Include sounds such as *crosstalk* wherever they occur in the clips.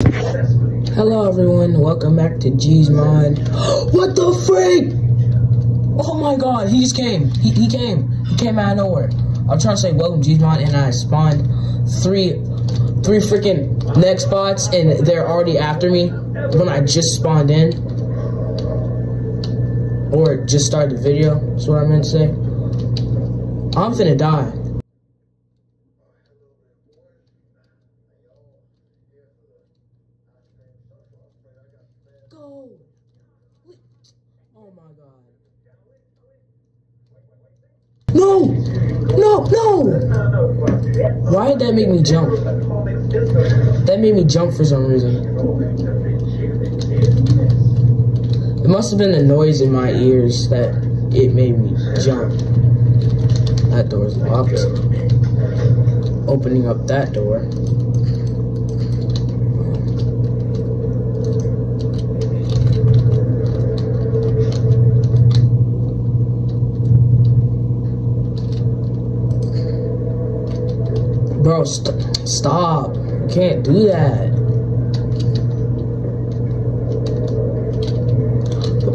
Hello everyone, welcome back to G's Mod. *gasps* what the freak? Oh my god, he just came. He, he came. He came out of nowhere. I'm trying to say welcome G's Mod and I spawned three three freaking nextbots and they're already after me when I just spawned in. Or just started the video, that's what I meant to say. I'm finna die. Go! Wait. Oh my god. No! No, no! Why did that make me jump? That made me jump for some reason. It must have been the noise in my ears that it made me jump. That door's locked. Opening up that door. St stop. You can't do that.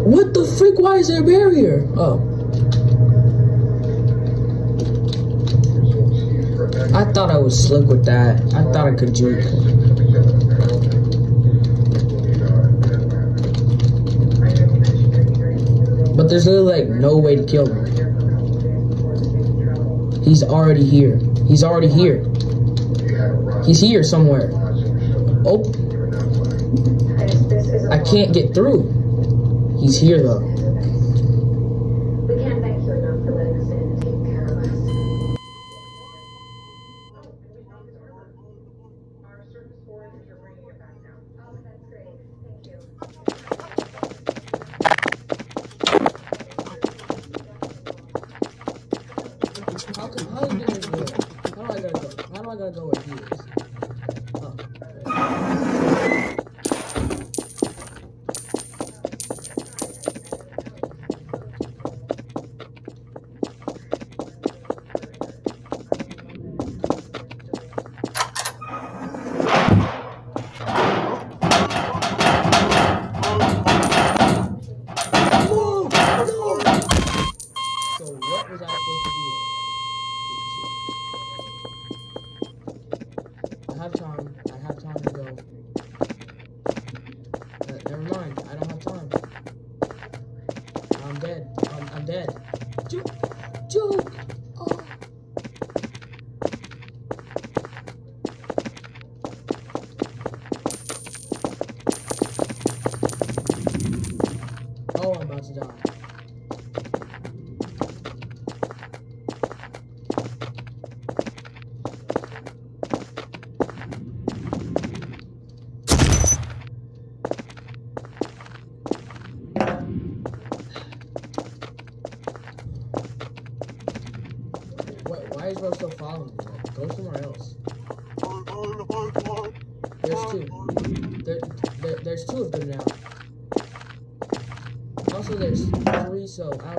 What the freak? Why is there a barrier? Oh. I thought I was slick with that. I thought I could juke. But there's literally like no way to kill him. He's already here. He's already here. He's here somewhere. Oh. I can't get through. He's here though. In. How come? How do? How do I gotta go? How do I gotta go where he I'm, Is Rose still following me? Like, go somewhere else. There's two. There, there, there's two of them now. Also, there's three, so I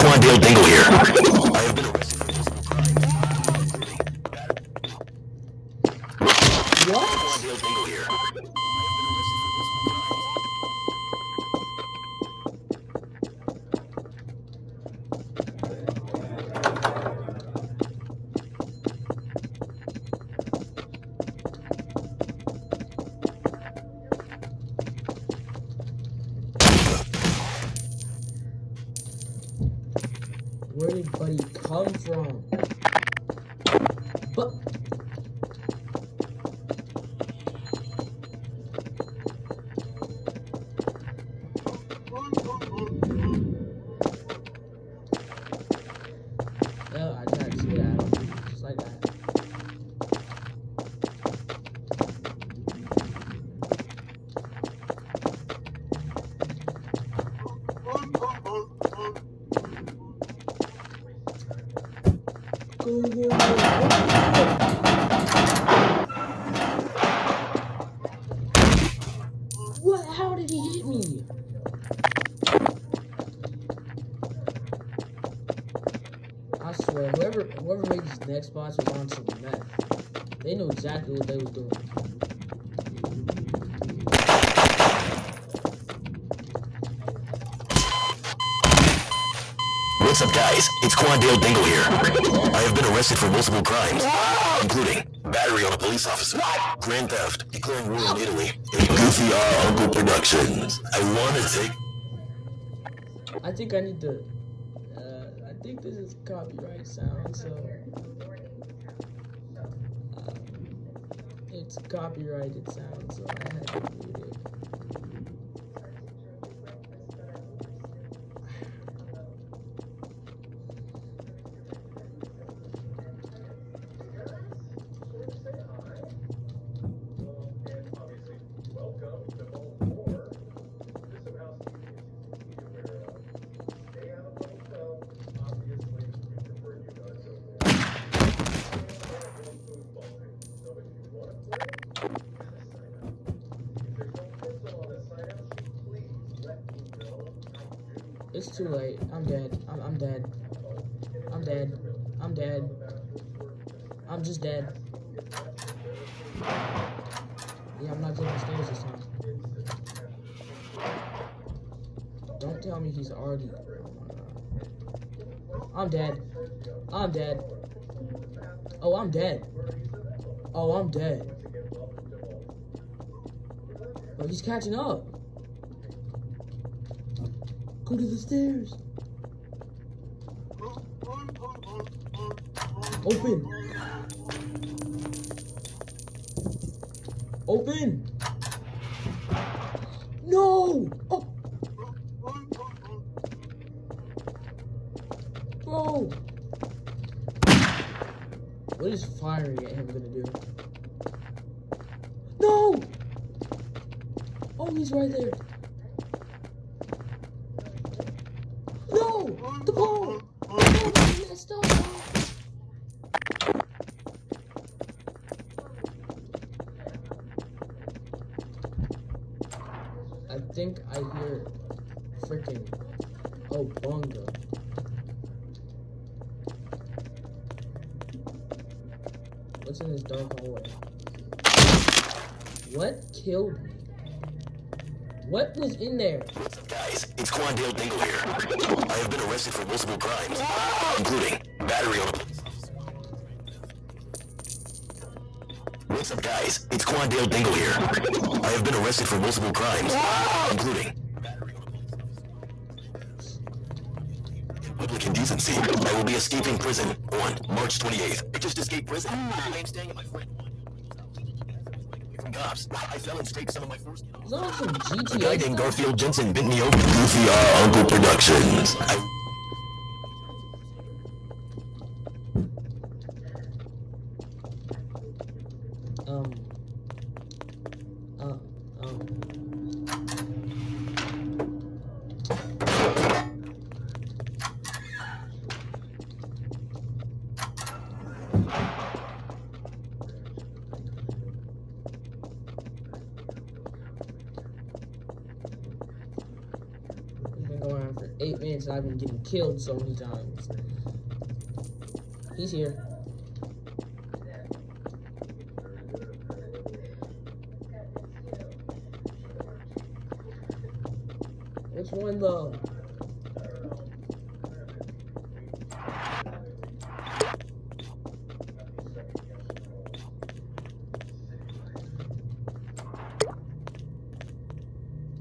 Quandale Dingle here. I have been arrested for crime. What? Quandale Dingle here. I have been arrested for personal crime. Where did Buddy come from? But. What? How did he hit me? I swear, whoever whoever made these nextbots was on some meth. They knew exactly what they were doing. What's up, guys? It's Quandale Dingle here. I have been arrested for multiple crimes, including battery on a police officer, grand theft, declaring war on Italy, and Goofy Ahh Uncle Productions. I want to take. I think I need to. Uh, I think this is copyright sound, so. Uh, it's copyrighted sound, so I had to mute it. It's too late. I'm dead. I'm, I'm dead. I'm dead. I'm dead. I'm just dead. Yeah, I'm not getting stairs this time. Don't tell me he's already. I'm dead. I'm dead. Oh, I'm dead. Oh, I'm dead. Oh, he's catching up. Go to the stairs. Open. Open. No. Oh. What is firing at him gonna do? No. Oh, he's right there. No! The ball! I think I hear freaking oh bunga. What's in this dark hallway? What killed? What was in there? What's up, guys? It's Quandale Dingle here. I have been arrested for multiple crimes, including battery on a police officer. What's up, guys? It's Quandale Dingle here. I have been arrested for multiple crimes, including battery on a police officer. In public indecency, I will be escaping prison on March 28th. I just escaped prison. Ah. I'm staying at my friend. From cops, I fell and staked some of my first. Is that like some A guy named? Garfield Jensen bent me over. Goofy Ahh Uncle Productions. I On for eight minutes and I've been getting killed so many times. He's here. Which one though?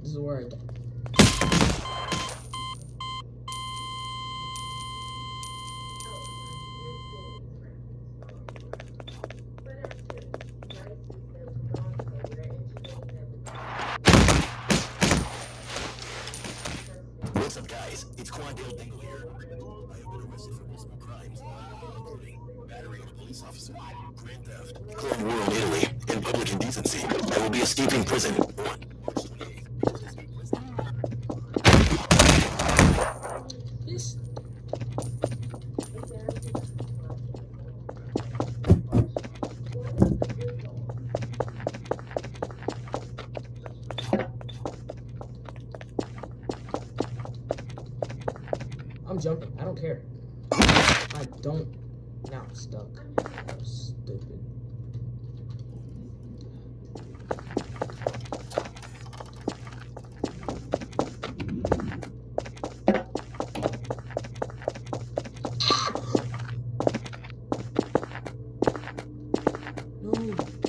This is where I a police officer, grand theft, world Italy, and public indecency. I will be escaping prison. I'm jumping. I don't care. I don't now I'm stuck. I'm stupid. *gasps* No.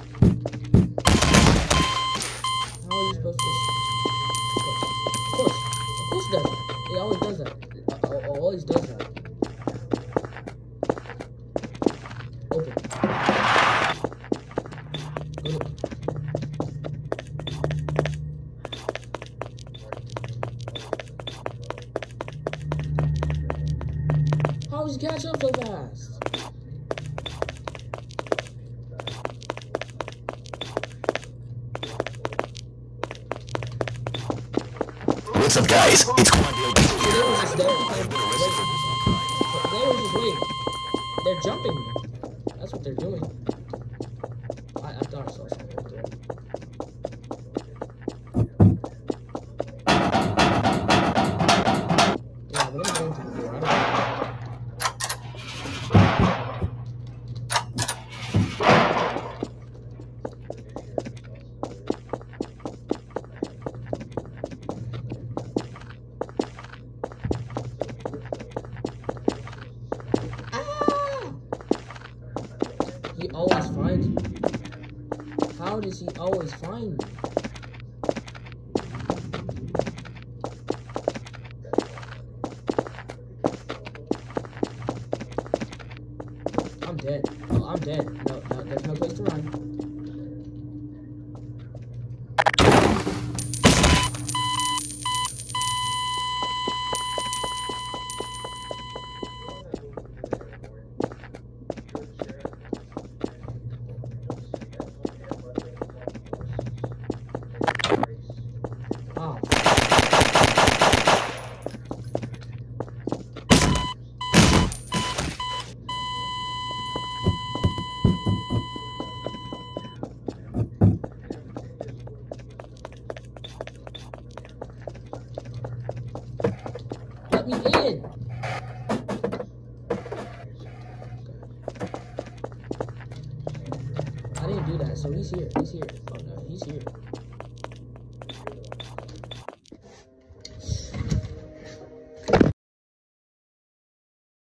always catch up so fast? What's up, guys? It's Quandale here. They're jumping me. He always finds me. How does he always find me? 谢谢谢谢